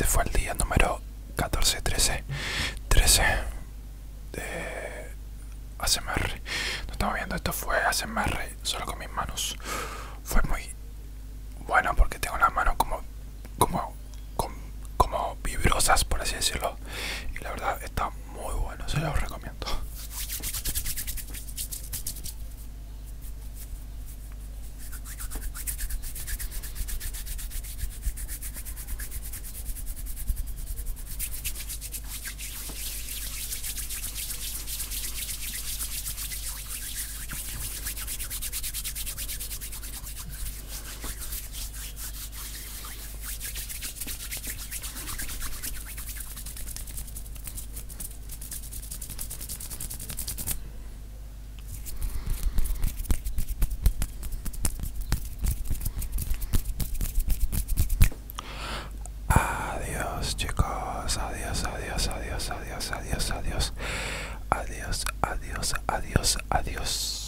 Este fue el día número 14, 13, 13 de ASMR. No estamos viendo, esto fue ASMR solo con mis manos. Adiós, adiós.